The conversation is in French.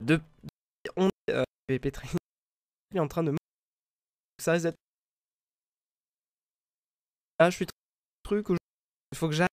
de, on est euh, en train de ça risque d'être là je suis truc où il faut que j'aille